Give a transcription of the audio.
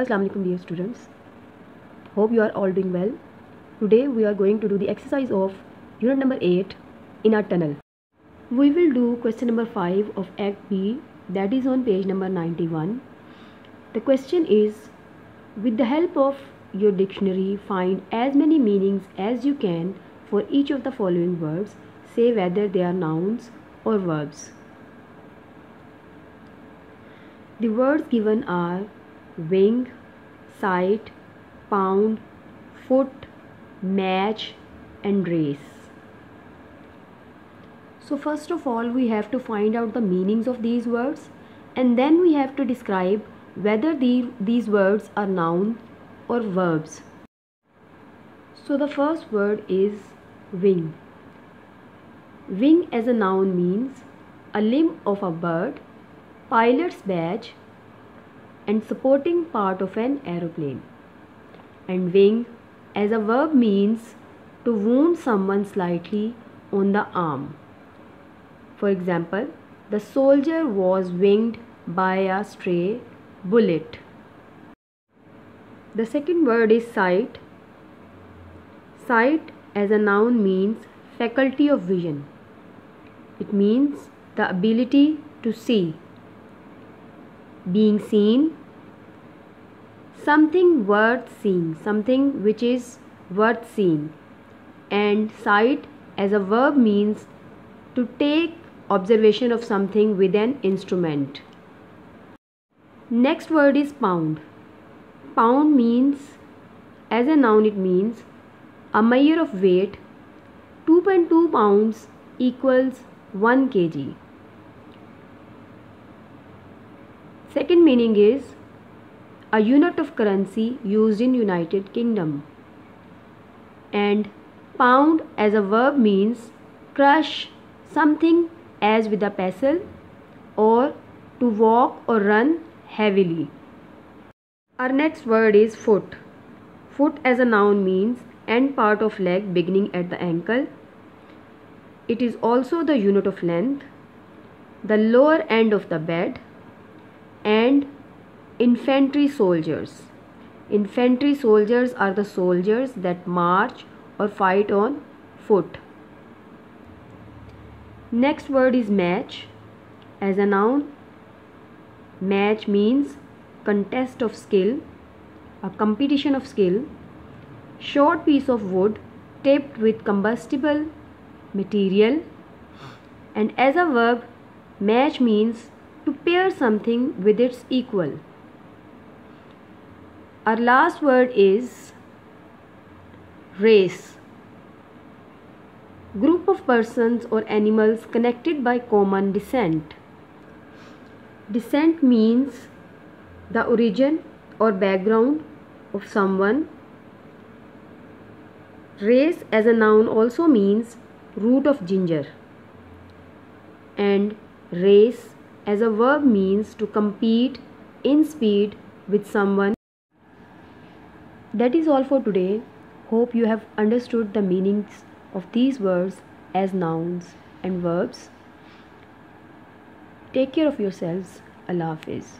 Assalamu alaikum dear students. Hope you are all doing well. Today we are going to do the exercise of unit number 8 In a Tunnel. We will do question number 5 of Act B that is on page number 91. The question is with the help of your dictionary find as many meanings as you can for each of the following words. Say whether they are nouns or verbs. The words given are wing, sight, pound, foot, match and race. So first of all we have to find out the meanings of these words and then we have to describe whether the, these words are noun or verbs. So the first word is wing. Wing as a noun means a limb of a bird, pilot's badge and supporting part of an aeroplane. And wing as a verb means to wound someone slightly on the arm. For example, the soldier was winged by a stray bullet. The second word is sight. Sight as a noun means faculty of vision. It means the ability to see. Being seen, something worth seeing, something which is worth seeing. And sight as a verb means to take observation of something with an instrument. Next word is pound. Pound means, as a noun, it means a measure of weight. 2.2 pounds equals 1 kg. Second meaning is a unit of currency used in United Kingdom. And pound as a verb means crush something as with a pestle or to walk or run heavily. Our next word is foot. Foot as a noun means end part of leg beginning at the ankle. It is also the unit of length, the lower end of the bed and infantry soldiers. Infantry soldiers are the soldiers that march or fight on foot. Next word is match. As a noun, Match means contest of skill, a competition of skill. Short piece of wood tipped with combustible material. And as a verb, match means to pair something with its equal. Our last word is race. Group of persons or animals connected by common descent. Descent means the origin or background of someone. Race as a noun also means root of ginger. And race as a verb means to compete in speed with someone. That is all for today. Hope you have understood the meanings of these words as nouns and verbs. Take care of yourselves. Allah Hafiz.